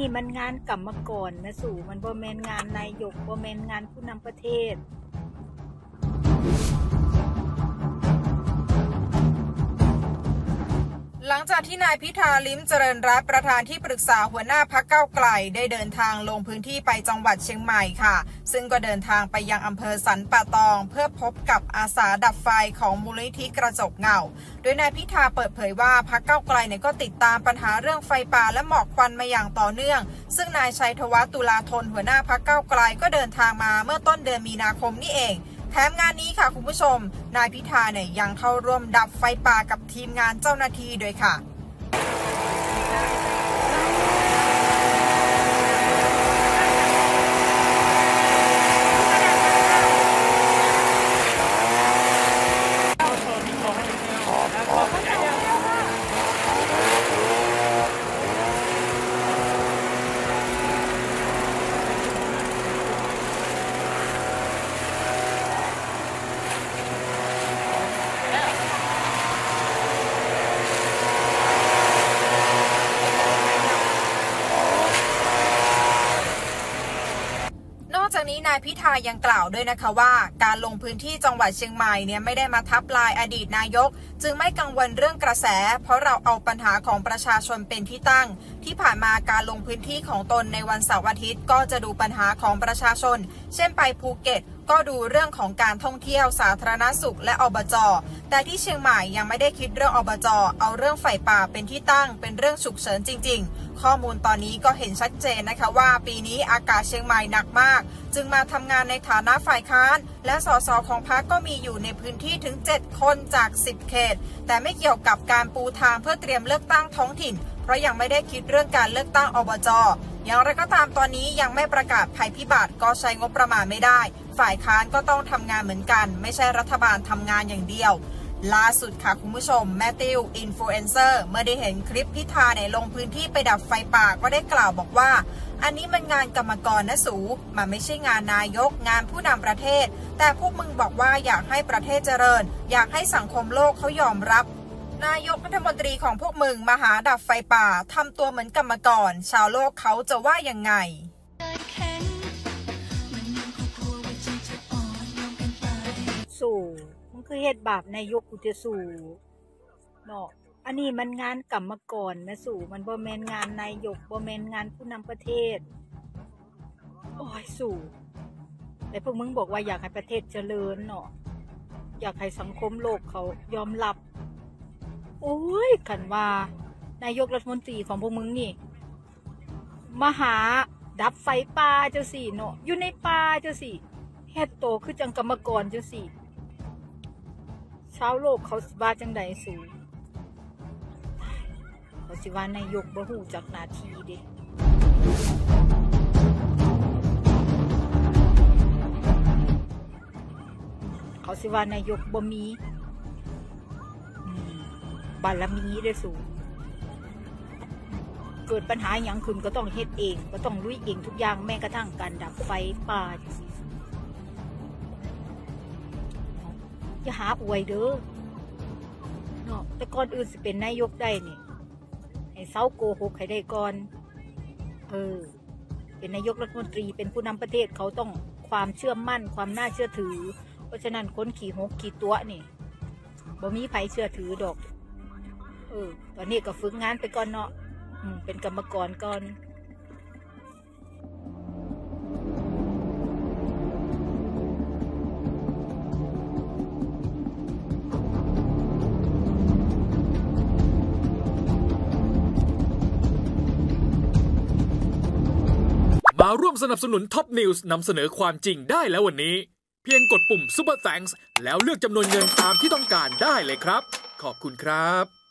ี่มันงานกรรมกรนะสู่ มันบ่แมนงานนายกบ่แมนงานผู้นำประเทศ ที่นายพิธาลิ้มเจริญรัตประธานที่ปรึกษาหัวหน้าพักเก้าไกล ได้เดินทางลงพื้นที่ไปจังหวัดเชียงใหม่ค่ะ ซึ่งก็เดินทางไปยังอำเภอสันป่าตอง เพื่อพบกับอาสาดับไฟของมูลนิธิกระจกเงา โดยนายพิธาเปิดเผยว่าพักเก้าไกลเนี่ยก็ติดตามปัญหาเรื่องไฟป่าและหมอกควันมาอย่างต่อเนื่อง ซึ่งนายชัยธวัฒน์ตุลาธนหัวหน้าพักเก้าไกลก็เดินทางมาเมื่อต้นเดือนมีนาคมนี่เองแถมงานนี้ค่ะคุณผู้ชม นายพิธาเนี่ยยังเข้าร่วมดับไฟป่ากับทีมงานเจ้าหน้าที่ด้วยค่ะ นอกจาก นายพิธายังกล่าวด้วยนะคะว่า การลงพื้นที่จังหวัดเชียงใหม่เนี่ยไม่ได้มาทับลายอดีตนายก จึงไม่กังวลเรื่องกระแส เพราะเราเอาปัญหาของประชาชนเป็นที่ตั้ง ที่ผ่านมาการลงพื้นที่ของตนในวันเสาร์อาทิตย์ ก็จะดูปัญหาของประชาชน เช่นไปภูเก็ตก็ดูเรื่องของการท่องเที่ยวสาธารณสุขและอบจ แต่ที่เชียงใหม่ยังไม่ได้คิดเรื่องอบจ เอาเรื่องไฟป่าเป็นที่ตั้ง เป็นเรื่องฉุกเฉินจริง ๆ ข้อมูลตอนนี้ก็เห็นชัดเจนนะคะว่าปีนี้อากาศเชียงใหม่หนักมาก จึงมาทำงานในฐานะฝ่ายค้าน และสสของพรรคก็มีอยู่ในพื้นที่ถึง 7 คนจาก 10 เขต แต่ไม่เกี่ยวกับการปูทางเพื่อเตรียมเลือกตั้งท้องถิ่น เพราะยังไม่ได้คิดเรื่องการเลือกตั้งอบจอย่างไรก็ตามตอนนี้ยังไม่ประกาศภัยพิบัติก็ใช้งบประมาณไม่ได้ ฝ่ายค้านก็ต้องทำงานเหมือนกัน ไม่ใช่รัฐบาลทำงานอย่างเดียว ล่าสุดค่ะคุณผู้ชม แม่ติ้วอินฟลูเอนเซอร์เมื่อได้เห็นคลิปพิธาในลงพื้นที่ไปดับไฟป่าก็ได้กล่าวบอกว่า อันนี้มันงานกรรมกรนะสู มันไม่ใช่งานนายกงานผู้นำประเทศ แต่พวกมึงบอกว่าอยากให้ประเทศเจริญ อยากให้สังคมโลกเขายอมรับ นายกรัฐมนตรีของพวกมึงมาหาดับไฟป่าทำตัวเหมือนกรรมกร ชาวโลกเขาจะว่ายังไงสู่ มันคือเฮ็ดบาปนายกกูจะสู่เนาะอันนี้มันงานกรรมกรนะสู่มันบ่แมนงานนายกบ่แมนงานผู้นำประเทศ โอ้ยสู่แต่พวกมึงบอกว่าอยากให้ประเทศเจริญเนาะอยากให้สังคมโลกเขายอมรับ โอ้ยขันว่า นายกรัฐมนตรีของพวกมึงนี่มหาดับไฟป่าเจ้าสิเนาะอยู่ในป่าเจ้าสิเฮ็ดโตคือจังกรรมกรเจ้าสิ ชาวโลกเขาสิว่าจังใดสูเขาสิว่านายกบ่ฮู้จักนาทีเด้เขาสิว่านายกบ่มีบารมีเด้สูงเกิดปัญหาหยังขึ้นก็ต้องเฮ็ดเอง ก็ต้องลุยเองทุกอย่างแม้กระทั่งการดับไฟป่า จังซี้อย่าหาอวยเด้อเนาะแต่ก่อนอื่นสิเป็นนายกได้นี่ ให้เซาโกหกให้ได้ก่อน เออ เป็นนายกรัฐมนตรีเป็นผู้นำประเทศเขาต้องความเชื่อมั่นความน่าเชื่อถือ เพราะฉะนั้นคนขี่หกขี่ตัวนี่บ่มีไผเชื่อถือดอก เออ ตอนนี้ก็ฝึกงานไปก่อนเนาะเป็นกรรมกรก่อน มาร่วมสนับสนุนท็อปนิวส์นำเสนอความจริงได้แล้ววันนี้ เพียงกดปุ่ม Super Thanks แล้วเลือกจำนวนเงินตามที่ต้องการได้เลยครับ ขอบคุณครับ